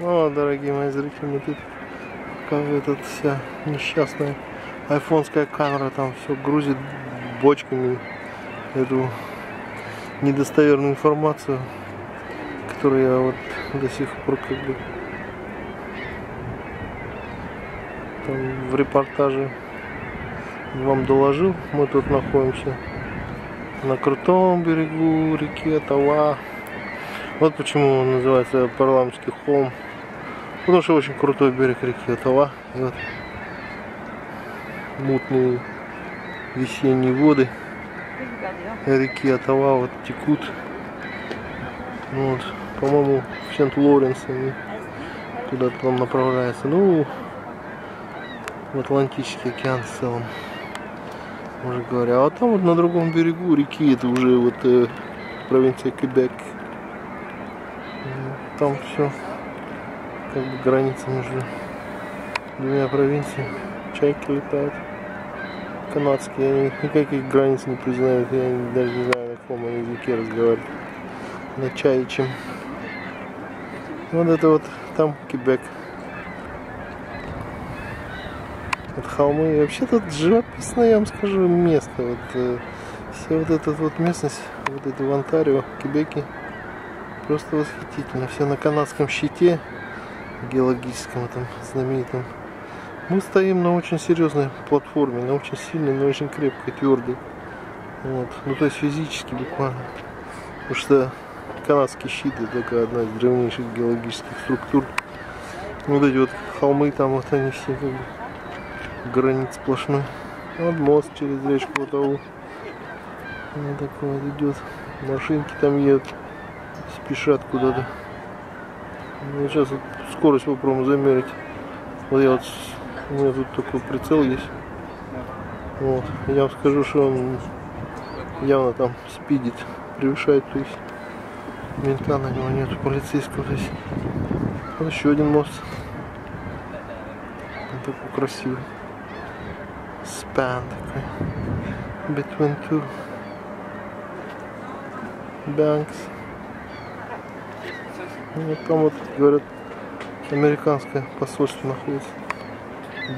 О, дорогие мои зрители, тут как этот вся несчастная айфонская камера там все грузит бочками эту недостоверную информацию, которую я вот до сих пор как бы там в репортаже вам доложил. Мы тут находимся на крутом берегу реки Атава. Вот почему он называется парламентский холм. Потому что очень крутой берег реки Атава. И вот мутные весенние воды реки Атава вот текут. Вот, по-моему, в Сент-Лоренс они куда-то там направляются. Ну, в Атлантический океан в целом, уже говоря. А там вот на другом берегу реки, это уже вот э, провинция Квебек. Там все как бы граница между двумя провинциями. Чайки летают. Канадские, они никаких границ не признают. Я даже не знаю, на каком они языке разговаривают. На чаичем. Вот это вот там Кебек. Вот холмы. И вообще тут живописное, я вам скажу, место. Вот, э, вся вот эта вот местность, вот это в Онтарио, Кебеке, просто восхитительно. Все на канадском щите геологическом этом знаменитом. Мы стоим на очень серьезной платформе, на очень сильной, но очень крепкой, твердой. Вот. Ну то есть физически буквально. Потому что канадский щит это такая одна из древнейших геологических структур. Вот эти вот холмы там вот они все как бы гранит сплошной. Вот мост через речку Отаву. Вот такой вот идет. Машинки там едут, спешат куда-то. Ну, сейчас вот скорость попробуем замерить. Вот я вот, у меня тут такой прицел есть. Вот. Я вам скажу, что он явно там спидит, превышает, то есть винта на него нету полицейского. То есть вот еще один мост. Он такой красивый. Span такой. Between two banks. Вот там вот, говорят, американское посольство находится.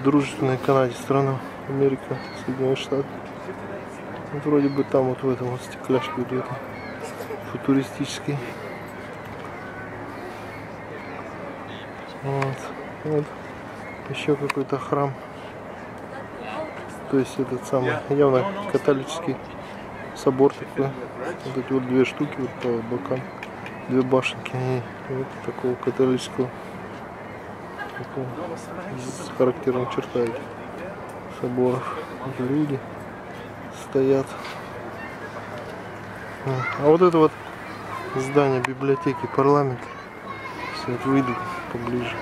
Дружественная Канаде страна. Америка, Соединенные Штаты. Вот вроде бы там вот в этом вот стекляшке вот это футуристической. Вот. вот. Еще какой-то храм. То есть этот самый явно католический собор такой. Вот эти вот две штуки вот по бокам. Две башенки. Вот такого католического такого, с характерной чертой соборов. Вот люди стоят. А вот это вот здание библиотеки парламента. Все выйду поближе.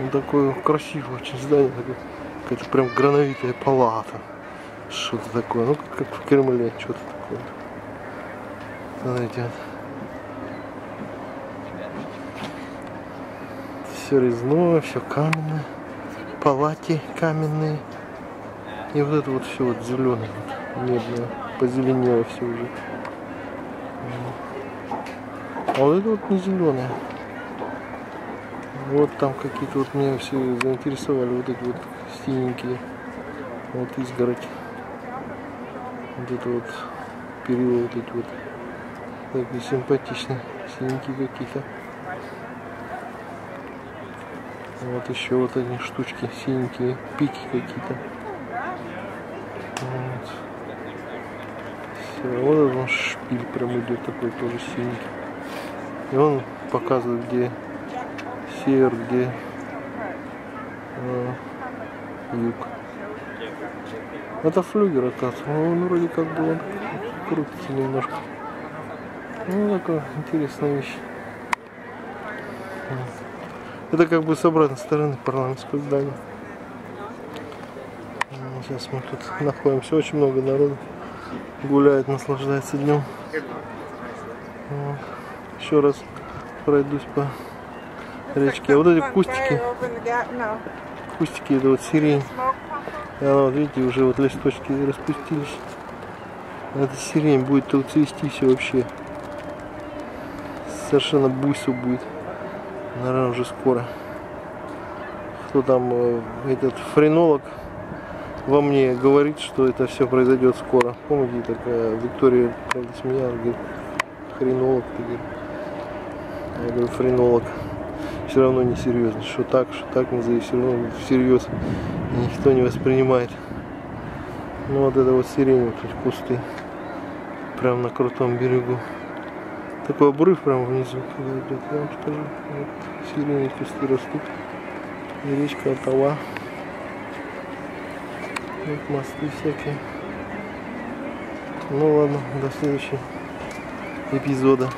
Он такой красивый очень здание. Такое, какая-то прям грановитая палата. Что-то такое. Ну, как в Кремле, что-то такое. Смотрите, Все резное, все каменное. Палати каменные. И вот это вот все вот зеленое, вот, медное, позеленело все уже. А вот это вот не зеленое. Вот там какие-то вот меня все заинтересовали вот эти вот синенькие. Вот изгородь. Вот это вот перила вот эти вот. Такие симпатичные. Синенькие какие-то. Вот еще вот эти штучки синенькие, пики какие-то. Вот. Все, вот он шпиль прям идет такой тоже синенький. И он показывает, где север, где э, юг. Это флюгер, оказывается. Он вроде как бы он крутится немножко. Ну, такая интересная вещь. Это как бы с обратной стороны парламентского здания. Сейчас мы тут находимся. Очень много народу гуляет, наслаждается днем. Вот. Еще раз пройдусь по речке. А вот эти кустики, кустики, это вот сирень. Она, вот видите, уже вот листочки распустились. Это сирень будет тут цвести все вообще. Совершенно буйство будет. Наверное, уже скоро. Кто там, э, этот френолог во мне говорит, что это все произойдет скоро. Помните, такая Виктория, правда, смеялась, говорит, хренолог, ты говорит. Я говорю, френолог. Все равно не серьезно. Что так, что так, назови, все равно всерьез никто не воспринимает. Ну вот это вот сирень, вот эти кусты. Прям на крутом берегу. Такой обрыв прям внизу, идет, я вам скажу. Вот сирени кусты растут. И речка Отава. Вот мосты всякие. Ну ладно, до следующего эпизода.